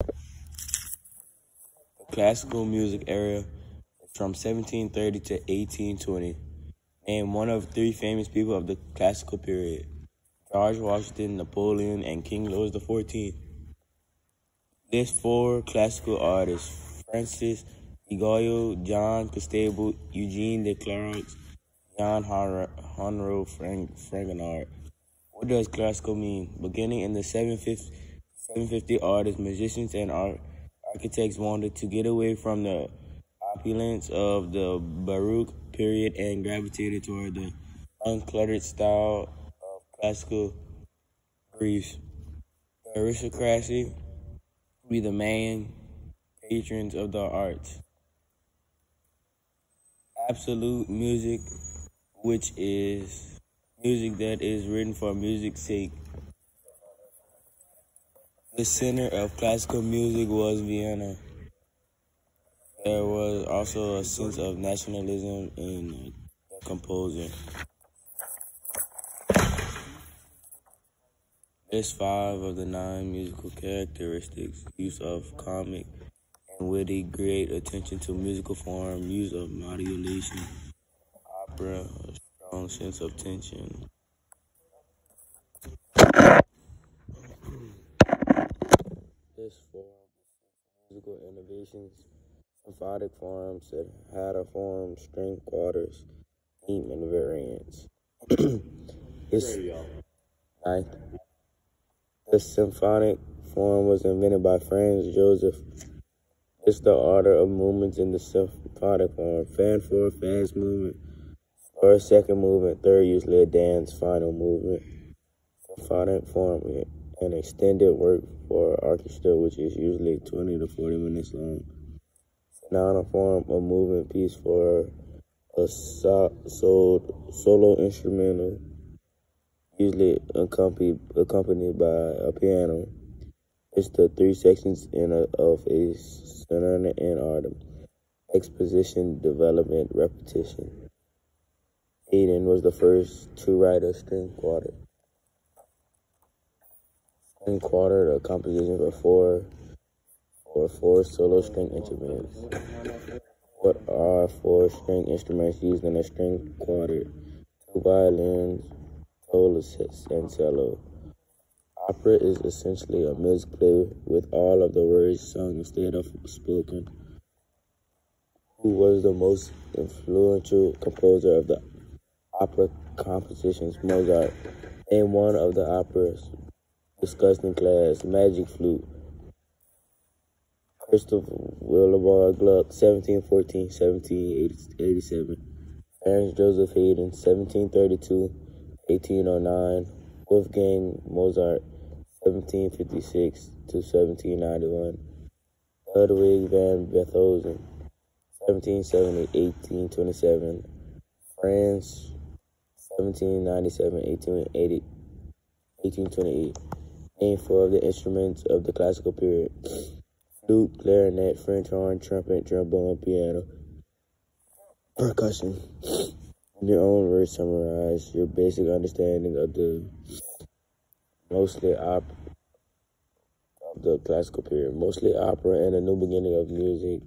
The classical music era from 1730 to 1820, and one of three famous people of the classical period George Washington, Napoleon, and King Louis XIV. These four classical artists, Francisco Goya, John Constable, Eugene Delacroix, John Honro Frank, Fragonard. What does classical mean? Beginning in the 750, 750 artists, musicians, and architects wanted to get away from the opulence of the Baroque period and gravitated toward the uncluttered style of classical Greece. The aristocracy be the main patrons of the arts. Absolute music, which is music that is written for music's sake. The center of classical music was Vienna. There was also a sense of nationalism in the composer. There's five of the nine musical characteristics use of comic and witty, great attention to musical form, use of modulation, opera, a strong sense of tension. This form musical innovations, symphonic forms, sonata forms, string quarters, theme, and variants. it's ninth. The symphonic form was invented by Franz Joseph. It's the order of movements in the symphonic form. Fan four, fast movement. First, second movement. Third, usually a dance. Final movement. Symphonic form, an extended work for orchestra, which is usually 20 to 40 minutes long. Sonata form, a movement piece for a so, so, solo instrumental usually accompanied, accompanied by a piano. It's the three sections in a, of a sonata and autumn. Exposition, development, repetition. Haydn was the first to write a string quartet. Quartet, a composition for four or four solo string instruments. What are four string instruments used in a string quartet? Two violins, Polisis and cello. Opera is essentially a music play with all of the words sung instead of spoken. Who was the most influential composer of the opera compositions? Mozart. Name one of the operas discussed in class. Magic Flute. Christopher Willibald Gluck, 1714 1787. Franz Joseph Haydn, 1732 1809, Wolfgang Mozart, 1756 to 1791, Ludwig van Beethoven, 1770 1827, Franz, 1797 1880, 1828. Name four of the instruments of the classical period. Flute, clarinet, French horn, trumpet, trombone, piano, percussion. In your own words, summarize your basic understanding of the mostly op of the classical period, mostly opera and a new beginning of music